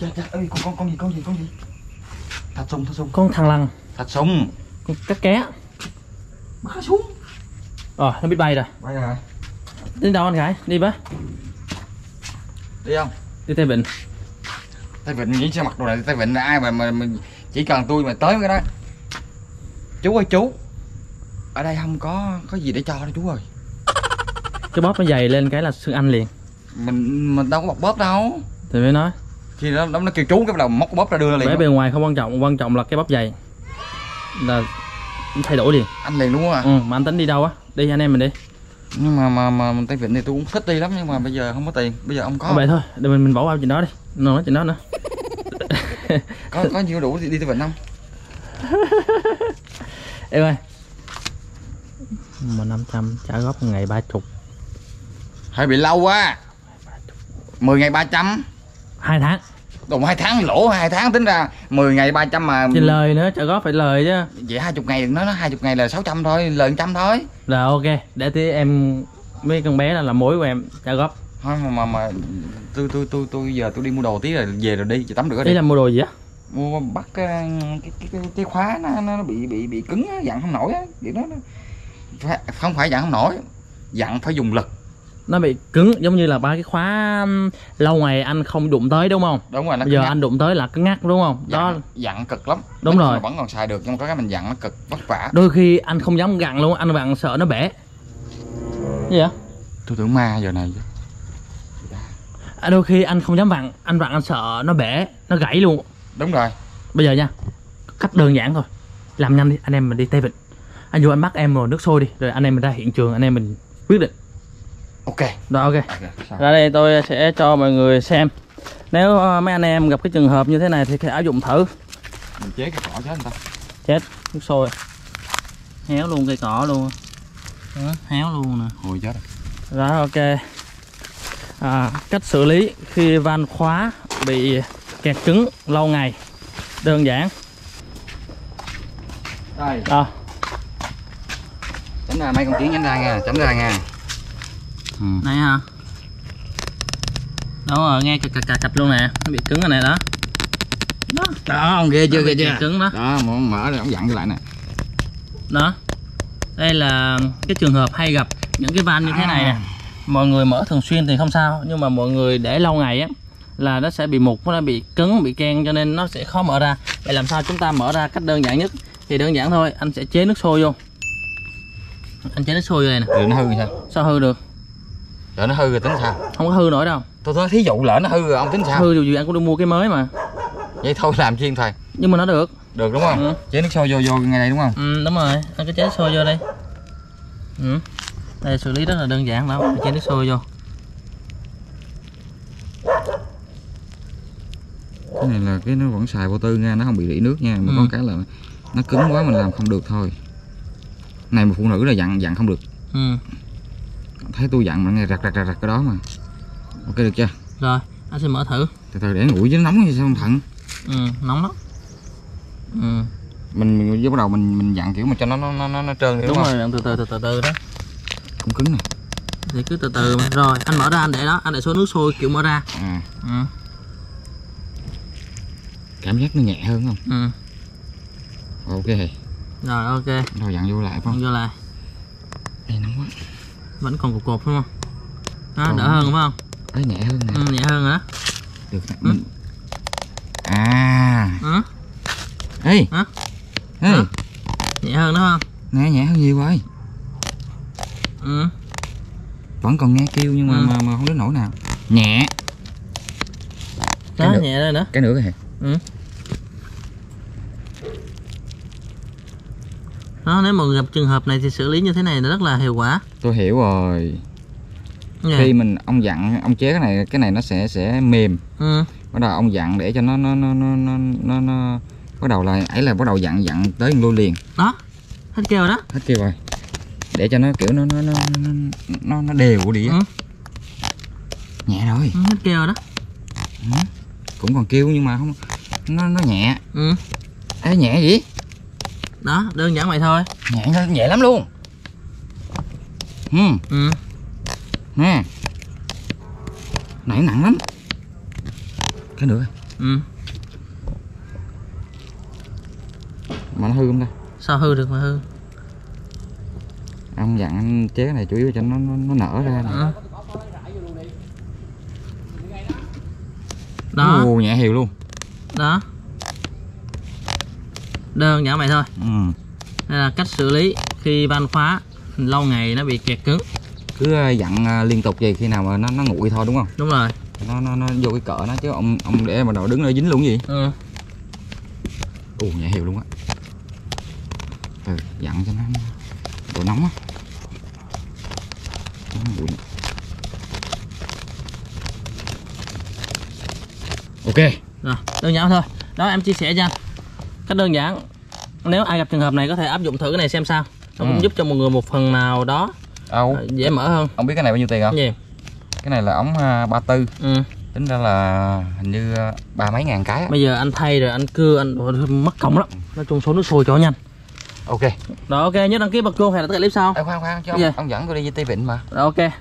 Chết ơi con con con gì con gì con gì? Thạch súng thạch súng. Con thằng lằn. Thạch súng. Con cá ké. Bắn súng. Ờ nó biết bay rồi. Bay rồi đi đâu anh khải đi bá Đi không? Đi tây vịnh. Tây Vịnh nghĩ sao mặc đồ này Tây Vịnh là ai mà, mà, mà chỉ cần tôi mà tới cái đó. Chú ơi chú. Ở đây không có có gì để cho đâu chú ơi. Cái bóp nó dày lên cái là xương anh liền mình mình đâu có bọc bóp đâu. Thì mới nói. Khi nó nó, nó kêu chú cái đầu móc cái bóp ra đưa liền vẻ bề ngoài không quan trọng quan trọng là cái bóp dày. Là thay đổi liền. Anh liền luôn à ừ, mà anh tính đi đâu á? Đi anh em mình đi. Nhưng mà mà mà Tây Vịnh thì tôi cũng thích đi lắm nhưng mà bây giờ không có tiền. Bây giờ ông có. Vậy thôi để mình mình bỏ qua chuyện đó đi. Đừng nói chuyện đó nữa. Có có nhiêu đủ thì đi Tây Vịnh không? Em ơi. Mà 500 trả góp ngày ba chục. Hơi bị lâu quá 10 ngày 300 hai tháng. Đồng hai tháng lỗ hai tháng tính ra 10 ngày 300 mà thì lời nữa trả góp phải lời chứ. Vậy 20 ngày nó nó 20 ngày là 600 thôi lời 100 thôi. Rồi ok để tí em mấy con bé là làm mối của em trả góp. Thôi mà mà, mà tôi tôi tôi tôi giờ tôi đi mua đồ tí rồi về rồi đi chị tắm rửa đi. Ý là mua đồ gì á? Mua bắt cái cái cái, cái, cái khóa nó, nó bị bị bị cứng á, dặn không nổi á. Vậy đó phải, không phải dặn không nổi dặn phải dùng lực nó bị cứng giống như là ba cái khóa lâu ngày anh không đụng tới đúng không? Đúng rồi nó giờ cứng anh đụng tới là cứng ngắc đúng không? Đó. Dặn, dặn cực lắm. Đúng Nói rồi. vẫn còn xài được nhưng mà có cái mình dặn nó cực vất vả. Đôi khi anh không dám gặn luôn anh vặn sợ nó bể. Gì vậy? Tôi tưởng ma giờ này. À, đôi khi anh không dám vặn anh vặn anh sợ nó bể nó gãy luôn. Đúng rồi. Bây giờ nha cách đơn giản thôi. Làm nhanh đi anh em mình đi tây vịnh. Anh vô anh bắt em rồi nước sôi đi rồi anh em mình ra hiện trường anh em mình quyết định ok. Rồi ok. Ra đây tôi sẽ cho mọi người xem. Nếu ờ, mấy anh em gặp cái trường hợp như thế này thì hãy áp dụng thử. Mình chế cái cỏ chết người ta. Chết nước sôi. Héo luôn cây cỏ luôn. Đó, héo luôn nè. Hồi chết rồi. rồi ok. À, cách xử lý khi van khóa bị kẹt cứng lâu ngày. Đơn giản. Đây. À, tránh ra mấy con kiến tránh ra nha tránh ra nha ừ. này hả đó rồi nghe cạch cạch cạch cạch luôn nè. Nó bị cứng rồi nè đó. Đó. Đó ông ghê chưa ghê bị chưa? cứng đó. Đó muốn mở rồi ông dặn cái lại nè. Đó. Đây là cái trường hợp hay gặp những cái van như thế này nè. Mọi người mở thường xuyên thì không sao nhưng mà mọi người để lâu ngày á là nó sẽ bị mục nó bị cứng bị ken cho nên nó sẽ khó mở ra. Vậy làm sao chúng ta mở ra cách đơn giản nhất? Thì đơn giản thôi anh sẽ chế nước sôi vô. Anh chế nước sôi vô đây nè. Nó hư sao? Sao hư được rồi nó hư rồi tính sao? Không có hư nổi đâu. Tôi nói thí dụ lỡ nó hư rồi ông tính sao? Hư dù gì anh cũng được mua cái mới mà. Vậy thôi làm chiên thôi. Nhưng mà nó được. Được đúng không? Ừ. chế nước sôi vô vô ngay đây đúng không? Ừ, đúng rồi. Anh cứ chế sôi vô đây ừ. đây xử lý rất là đơn giản lắm. Chế nước sôi vô. Cái này là cái nó vẫn xài vô tư nha nó không bị rỉ nước nha. Mà Ừ. có cái là nó cứng quá mình làm không được thôi. Này mà phụ nữ là dặn dặn không được. Ừ. thấy tôi dặn mà nghe rặt rặt rặt cái đó mà. Ok được chưa? Rồi anh sẽ mở thử. Từ từ để nguội chứ nóng thì sao không thận? Ừ, nóng lắm. Ừ. mình mình với bắt đầu mình mình dặn kiểu mà cho nó nó nó nó, trơn đúng, đúng rồi từ từ từ từ từ đó. Cũng cứng nè. Thì cứ từ từ mà. rồi anh mở ra anh để đó. Anh để số nước sôi kiểu mở ra. À, ừ. cảm giác nó nhẹ hơn không? Ừ. ok. Rồi ok. Rồi dặn vô lại không? Vô lại. Ê, nóng quá vẫn còn cục cục đúng không? Đó, Còn- đỡ hơn đúng không? Ấy nhẹ hơn nè. Ừ, nhẹ hơn đó được nè. Mình à. Ừ. ê. Hả? ê. Hả? nhẹ hơn đúng không? Nè nhẹ hơn nhiều rồi. Ừ. vẫn còn nghe kêu nhưng mà Ừ. mà, mà không đến nỗi nào. Nhẹ. Cái đó nữa. nhẹ đây nữa cái nữa kìa ừ. đó nếu mà gặp trường hợp này thì xử lý như thế này rất là hiệu quả tôi hiểu rồi. Nha. khi mình ông dặn ông chế cái này cái này nó sẽ sẽ mềm. Ừ. bắt đầu ông dặn để cho nó nó nó nó nó nó, nó bắt đầu là ấy là bắt đầu dặn dặn tới lô liền. Đó. Hết kêu rồi đó. Hết kêu rồi. Để cho nó kiểu nó nó nó nó nó, nó đều đi ừ. nhẹ rồi ừ, hết kêu rồi đó cũng còn kêu nhưng mà không nó nó nhẹ. Ừ. Ê, nhẹ gì? Đó đơn giản vậy thôi. Nhẹ nhẹ lắm luôn ừ ừ. nè. Nãy nặng lắm. Cái nữa. Ừ. mà nó hư không ta? Sao hư được mà hư? Ông dặn anh chế cái này chủ yếu cho nó nó, nó nở ra nè. ừ. đó. Ồ, nhẹ hiều luôn. Đó. Đơn giản vậy thôi. Ừ. đây là cách xử lý khi van khóa lâu ngày nó bị kẹt cứng. Cứ ờ, dặn ờ, liên tục vậy khi nào mà nó nó nguội thôi đúng không? Đúng rồi. Nó nó nó vô cái cỡ nó chứ ông ông để mà đầu đứng nó dính luôn gì? Ừ. ồ nhẹ hiều luôn á. Ừ, dặn cho nó độ nóng á. Ok. Rồi đơn giản thôi. Đó em chia sẻ cho anh. Cách đơn giản nếu ai gặp trường hợp này có thể áp dụng thử cái này xem sao nó cũng Ừ. giúp cho mọi người một phần nào đó. Đâu? Dễ mở hơn. Ông biết cái này bao nhiêu tiền không? Gì? Cái này là ống à, ba tư. Ừ. tính ra là hình như à, ba mấy ngàn cái bây giờ anh thay rồi anh cưa anh mất công lắm. Nói chung số nước sôi cho nhanh. Ok. Rồi ok nhớ đăng ký bật chuông hẹn gặp lại clip sau. Ê, khoan khoan cho ông, ông dẫn tôi đi với tây vịnh mà. Rồi ok